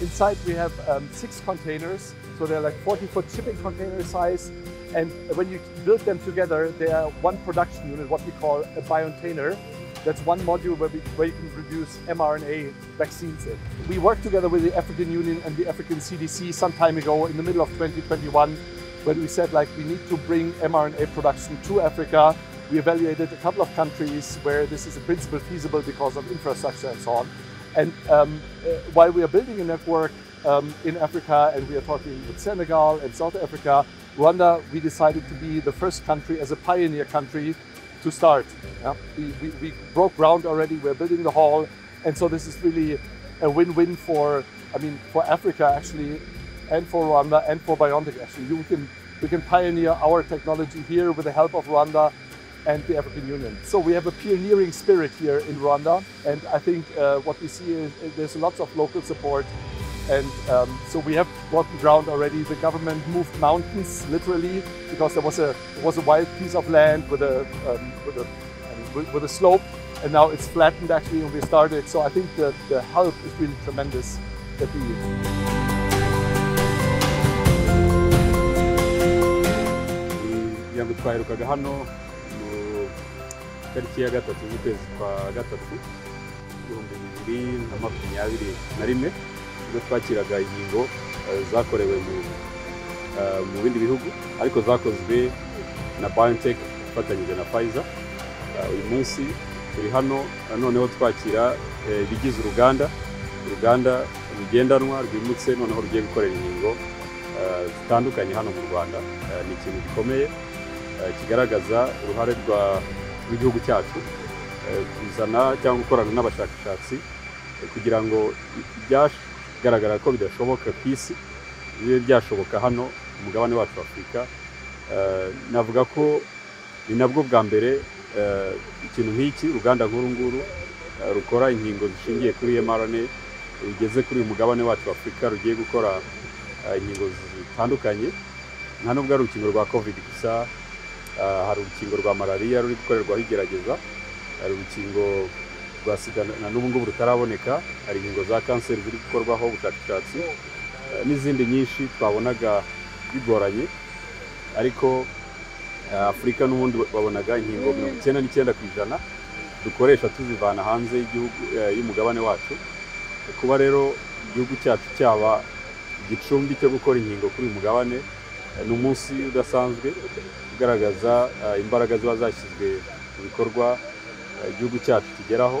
inside we have um, six containers, so they're like 40 foot shipping container size. And when you build them together, they are one production unit, what we call a biontainer. That's one module where, we, where you can produce mRNA vaccines in. We worked together with the African Union and the African CDC some time ago in the middle of 2021 when we said like we need to bring mRNA production to Africa. We evaluated a couple of countries where this is in principle feasible because of infrastructure and so on. And um, uh, while we are building a network um, in Africa and we are talking with Senegal and South Africa, Rwanda, we decided to be the first country as a pioneer country to start. Yeah? We, we, we broke ground already, we're building the hall. And so this is really a win-win for, I mean, for Africa actually, and for Rwanda and for BioNTech actually. You can, we can pioneer our technology here with the help of Rwanda and the African Union. So we have a pioneering spirit here in Rwanda, and I think uh, what we see is, is there's lots of local support, and um, so we have broken ground already. The government moved mountains literally because there was a was a wild piece of land with a um, with a with, with a slope, and now it's flattened actually, and we started. So I think the the help is really tremendous that we. kugira ngo twaherukaga hano mu tariki ya gatatu z'ukwezi kwa gatatu ibihumbi bibiri na makumyabiri na rimwe ubwo twakiraga inkingo eh, zakorewe mu eh, mu bindi bihugu ariko zakozwe na BioNTech ifatanyije na Pfizer. Eh, uyu munsi turi hano eh, noneho twakira ibigize uruganda. Uruganda rugendanwa rwimutse noneho rugiye gukorera inkingo zitandukanye hano mu Rwanda. Ni ikintu gikomeye kigaragaza uruhare rwa- rw'igihugu cyacu eh, kuzana cyangwa gukorana n'abashakashatsi eh, kugira ngo ibyagaragara ko bidashoboka ku isi bibe byashoboka hano ku mugabane wacu wa Afurika Eh, navuga ko ni nabwo bwa mbere ikintu nk'iki uruganda nk'uru nguru rukora inkingo zishingiye kuri mRNA rugeze kuri uyu mugabane wacu wa Afurika rugiye gukora inkingo zitandukanye. Nta nubwo ari urukingo rwa covid gusa hari urukingo rwa malariya ruri gukorerwaho igerageza hari urukingo rwa sida na n'ubu ngubu rutaraboneka hari inkingo za kanseri ziri gukorwaho ubushakashatsi n'izindi nyinshi twabonaga bigoranye ariko afurika n'ubundi babonaga inkingo mirongo icyenda n'icyenda ku ijana dukoresha tuzivana hanze y'igihugu y'umugabane wacu kuba rero igihugu cyacu cyaba igicumbi cyo gukora inkingo kuri uyu mugabane ni umunsi udasanzwe ugaragaza eh, imbaraga ziba zashyizwe mu bikorwa eh, igihugu cyacu kigeraho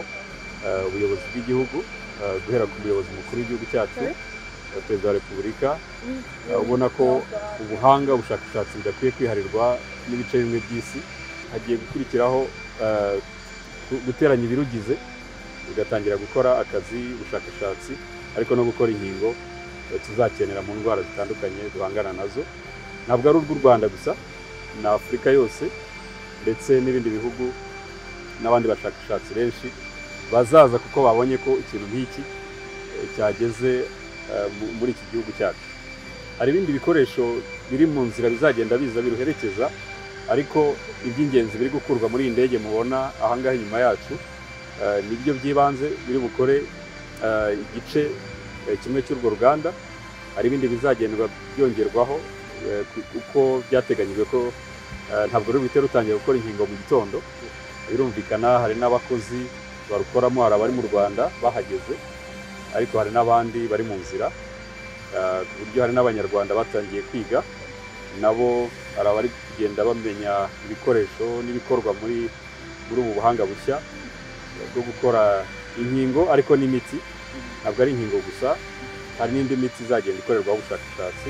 eh, ubuyobozi bw'igihugu guhera ku muyobozi mukuru w'igihugu cyacu perezida wa repubulika. Eh, ubona ko ubuhanga ubushakashatsi budakwiye kwiharirwa n'ibice bimwe by'isi. Hagiye gukurikiraho gu- guteranya ibirugize bigatangira gukora akazi ubushakashatsi ariko no gukora inkingo tuzakenera mu ndwara zitandukanye duhangana na zo. Ntabwo ari urw'u rwanda gusa na afurika yose ndetse n'ibindi bihugu n'abandi bashakashatsi benshi bazaza kuko babonye ko ikintu nk'iki eh, cyageze eh, mu- muri iki gihugu cyacu. Hari ibindi bikoresho biri mu nzira bizagenda biza biruherekeza ariko iby'ingenzi biri gukurwa muri iyi ndege mubona ahangaha inyuma yacu eh, ni byo by'ibanze biri bukore igice kimwe cy'urwo ruganda. Hari ibindi bizagendwa byongerwaho eh, kuko byateganyijwe ko eh, ntabwo ruri buhite rutangira gukora inkingo mu gitondo. Birumvikana hari n'abakozi barukoramo hari abari mu rwanda bahageze ariko hari n'abandi bari mu nzira eh, ku buryo hari n'abanyarwanda batangiye kwiga nabo hari abari kugenda bamenya ibikoresho n'ibikorwa muri muri ubu buhanga bushya bwo gukora inkingo ariko n'imiti. Ntabwo ari inkingo gusa hari n'indi miti izagenda ikorerwaho ubushakashatsi.